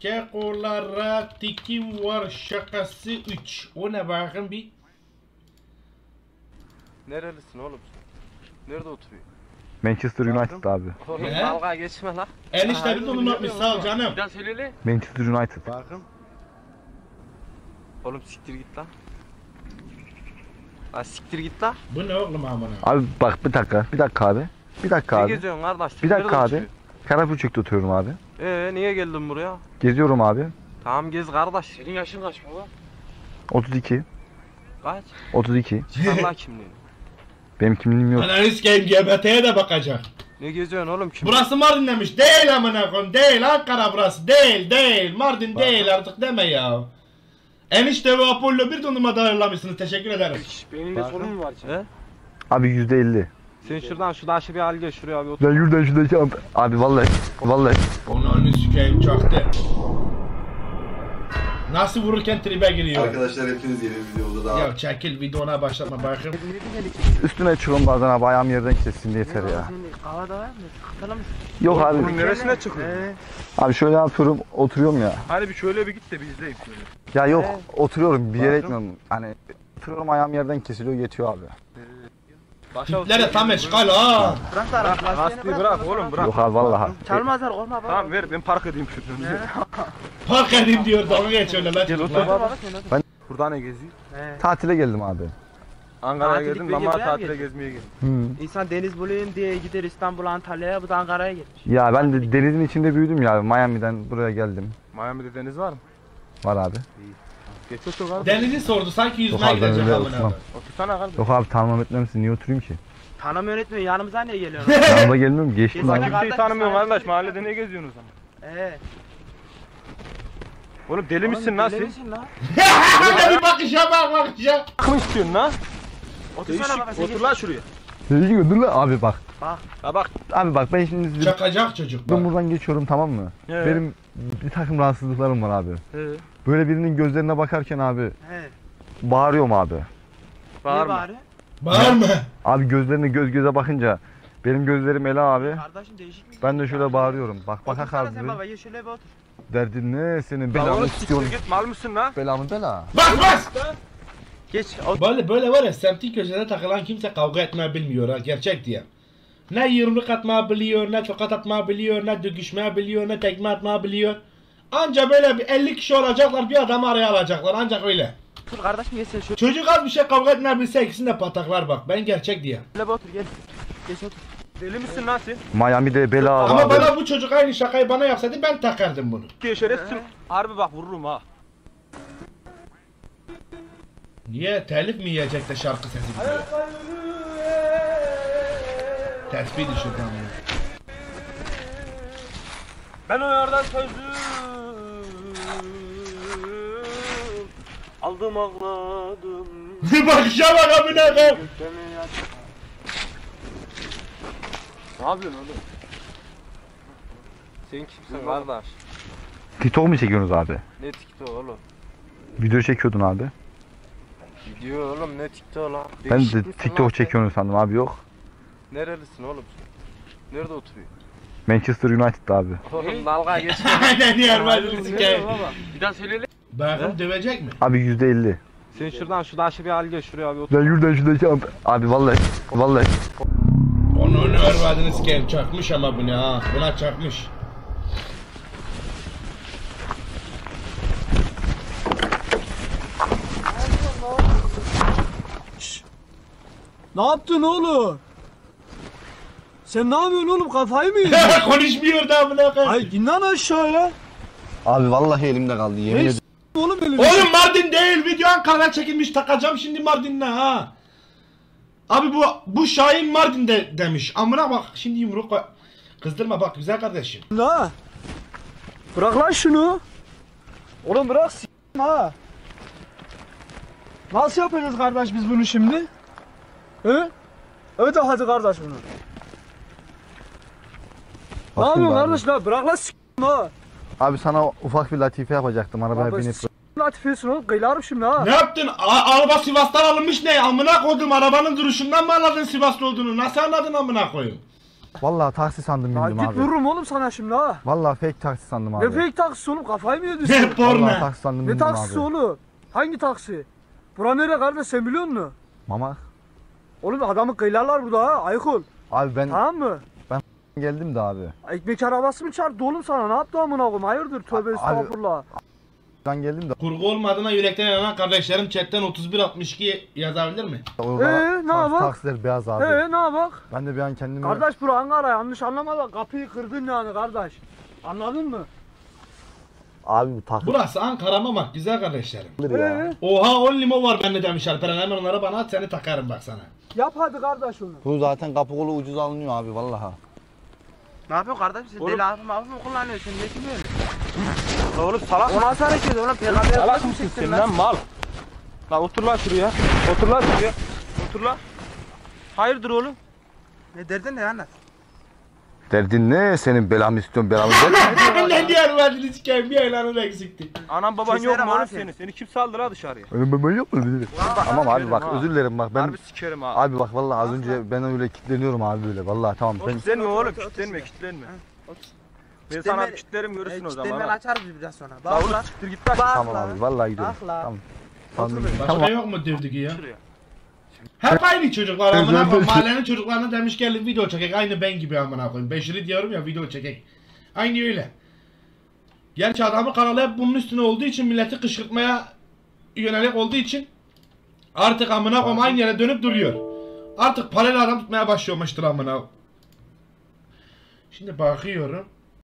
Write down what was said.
Kekolara tiki var şakası 3. O ne bakın bir. Nerelisin oğlum sen? Nerede oturuyor? Manchester United abi. Oğlum Ne? dalga geçme la. Enişte bir dolu unutmuş sağ ol canım. Bir daha söyle. Manchester United. Bakın. Oğlum siktir git lan. Lan siktir git lan. Bu ne oğlum amına? Abi bak bir dakika. Bir dakika abi. Bir dakika Ne abi. geziyorsun kardeş? Bir dakika Nerede abi. oturuyorsun? Karapürçük'te oturuyorum abi. Ee niye geldin buraya? Geziyorum abi. Tamam gez kardeş. Senin yaşın kaç baba? 32. Kaç? 32. Çıkar lan kimliğini. Benim kimliğim yok. Ananı sikeyim GBT'ye de bakacak. Ne geziyorsun oğlum kimliğini? Burası Mardin demiş. Değil amına koyayım. Değil Ankara burası. Değil değil. Mardin değil artık deme ya. Enişte ve Apollo bir dondurma da ayarlamışsınız. Teşekkür ederim. Beyninde sorun mu var He? Abi %50. Sen şuradan şu taşı bir al gel şuraya bir otur. Ben şuradan şuradaki abi. Abi vallahi. Vallahi. Onu sikeyim çaktı. Nasıl vururken tribe giriyor. Arkadaşlar hepiniz yeni videoda daha Ya çekil videona başlatma bakın. Üstüne çıkıyorum bazen abi ayağım yerden kesin yeter ya. Kahvede var mı? Yok Bunun abi. neresine çıkıyor? Abi şöyle yapıyorum oturuyorum ya. Hani bir şöyle bir git de bir izleyip şöyle. Ya yok oturuyorum bir yere gitmiyorum. Hani oturuyorum ayağım yerden kesiliyor yetiyor abi. Başa Tiplere tam eşkal ha. Bırak da araç Lastiği bırak oğlum bırak. Yok abi vallahi. Çalmazlar korkma bak. Tamam ver ben park edeyim şuradan. Park edeyim diyor dalga geçiyorlar lan Gel otur baba. Burada ne geziyor? He. Tatile geldim abi. Ankara'ya geldim ama tatile gezmeye geldim. Hı. İnsan deniz bulayım diye gider İstanbul, Antalya'ya, bu da Ankara'ya gelmiş. Ya ben de denizin içinde büyüdüm ya. Miami'den buraya geldim. Miami'de deniz var mı? Var abi. Geç otur kardeşim. Denizi sordu sanki Yok abi ben gidecek öyle amına. oturmam. Otursana kardeşim. Yok abi tanımam etmemişsin niye oturayım ki? Tanım yönetmiyor yanımıza niye geliyorsun? Yanıma gelmiyorum geçtim Gezene abi. Kimseyi tanımıyorum kardeş mahallede ne geziyorsunuz ama? Eee. Oğlum deli misin lan sen? misin lan? Hadi bir bakışa bak bakışa. Kim istiyorsun lan? Otursana bak. Otur lan şuraya. Dur lan abi bak. Ha bak. Abi bak ben şimdi sizi- Çakacak çocuk ben bak. buradan geçiyorum tamam mı? He. Benim bir takım rahatsızlıklarım var abi. He. Böyle birinin gözlerine bakarken abi He. bağırıyorum abi. Niye Bağırma. bari? Bağırma. Abi gözlerine göz göze bakınca benim gözlerim ele abi. Kardeşim değişik mi? Ben de şöyle bağırıyorum. Bak bak Otursana abi. sen baba gel şöyle bir otur. Derdin ne senin Lan belanı oğlum siktir git mal mısın lan? Belamı bela. Bak bas. Geç. Böyle böyle var ya semtin köşesine takılan kimse kavga etmeyi bilmiyor ha gerçek diye. Ne yumruk atma biliyor, ne tokat atma biliyor, ne döküşme biliyor, ne tekme atma biliyor. Anca böyle bir 50 kişi olacaklar bir adamı araya alacaklar ancak öyle. Otur kardeşim gel sen şöyle Çocuk az bir şey kavga etmeyi bilse ikisini de pataklar bak ben gerçek diye. bir otur gel. Geç otur. Deli misin lan sen? Miami'de bela Ama abi. bana bu çocuk aynı şakayı bana yapsaydı ben takardım bunu. Ki şerefsin. Harbi bak vururum ha. Niye telif mi yiyecek de şarkı sesi gidiyor? Tesbih düşürdü ama. Ben o yerden sözüm Aldım ağladım Bakışa bak amına koyayım. Ne yapıyorsun oğlum? Sen kimsin kardeş? TikTok mu çekiyorsunuz abi? Ne TikTok oğlum? Video çekiyordun abi. Gidiyor oğlum ne TikTok lan? Ben Değişik de misin lan TikTok sen? çekiyorsun sandım abi yok. Nerelisin oğlum sen? Nerede oturuyorsun? Manchester United abi. Oğlum dalga geçme. Aynen yer var sikeyim. Bir daha söyle. Bakın dövecek mi? Abi %50. Sen şuradan şu taşı bir al gel şuraya bir otur. Ben şuradan şuradaki abi. Abi vallahi vallahi. Onun örvadını sikeyim çakmış ama bu ne ha? Buna çakmış. Ne yaptın oğlum? Sen ne yapıyorsun oğlum kafayı mı yedin? Konuşmuyor da amına koyayım. Ay in lan aşağıya. Abi vallahi elimde kaldı yemin Ne s- oğlum? Oğlum Mardin değil video Ankara'da çekilmiş takacağım şimdi Mardin'de ha. Abi bu bu Şahin Mardin'de demiş. Amına bak şimdi yumruk koy- Kızdırma bak güzel kardeşim. La. Bırak lan şunu. Oğlum bırak s- ha. Nasıl yapacağız kardeş biz bunu şimdi? He? Evet hadi kardeş bunu. Ne yapıyorsun kardeş la? Bırak lan s- ha. Abi sana ufak bir latife yapacaktım arabaya Abi binip. s- Latifesin oğlum kıylarım şimdi ha. Ne yaptın? A- araba Sivas'tan alınmış ne? Amına koydum arabanın duruşundan mı anladın Sivaslı olduğunu? Nasıl anladın amına koyayım? Vallahi taksi sandım Ya bindim git abi. vururum oğlum sana şimdi ha. Vallahi fake taksi sandım abi. Ne fake taksisi oğlum kafayı mı yedin Ne? Vallahi porno. taksi sandım ne bindim taksisi abi. oğlum? Hangi taksi? Bura nere kardeş sen biliyor musun? Mama. Oğlum adamı kıylarlar burada ha ayık ol. Abi ben Tamam mı? geldim de abi. Ekmek arabası mı çarptı oğlum sana? Ne yaptı amına koyayım? Hayırdır? Tövbe estağfurullah. Ben geldim de Kurgu olmadığına yürekten inanan kardeşlerim chatten 3162 yazabilir mi? orada Ee, ne yapalım? taksiler beyaz abi. Ee ne yapak? Ben de bir an kendimi Kardeş bura Ankara yanlış anlama da kapıyı kırdın yani kardeş. Anladın mı? abi bu taksi Burası Ankara mı bak güzel kardeşlerim. Ee, Oha 10 limo var bende demiş Alperen hemen onlara bana at seni takarım bak sana. Yap hadi kardeş onu. Bu zaten kapı kolu ucuz alınıyor abi vallahi. Ne yapıyorsun kardeşim sen Oğlum- deli abi mi abi mi kullanıyorsun ne kim öyle? La oğlum salak O nasıl hareket oğlum peygamber Salak mısın sen lan mal? La otur lan şuraya. Otur lan şuraya. Otur lan. Hayırdır oğlum? Ne derdin ne anlat? Derdin ne? Senin belamı istiyorsun belamı ver. ne diğer verdiniz sikeyim bir aylanın eksikti. Anan baban yok mu oğlum abi seni? Seni kim saldı la dışarıya? Benim ben yok mu? Tamam abi bak özür dilerim bak ben Harbi sikerim ha. Abi bak vallahi az önce ben öyle kilitleniyorum abi böyle vallahi tamam ben Kitlenme oğlum kitlenme kitlenme. Ben sana bir kitlerim görürsün o zaman Kitlemen ha. açarız bir biraz sonra. La Bak oğlum lan. siktir git lan. Bak tamam lan. abi vallahi gidiyorum. Lan. Tamam. Tamam. Başka yok mu dövdük ya? Şuraya. Hep aynı çocuklar amına koyayım. Mahallenin çocuklarına demiş gelin video çekek. Aynı ben gibi amına koyayım. Beşiri diyorum ya video çekek. Aynı öyle. Gerçi adamın kanalı hep bunun üstüne olduğu için milleti kışkırtmaya yönelik olduğu için artık amına koyayım aynı yere dönüp duruyor. Artık paralel adam tutmaya başlıyormuştur amına. Şimdi bakıyorum.